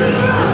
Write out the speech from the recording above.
Yeah.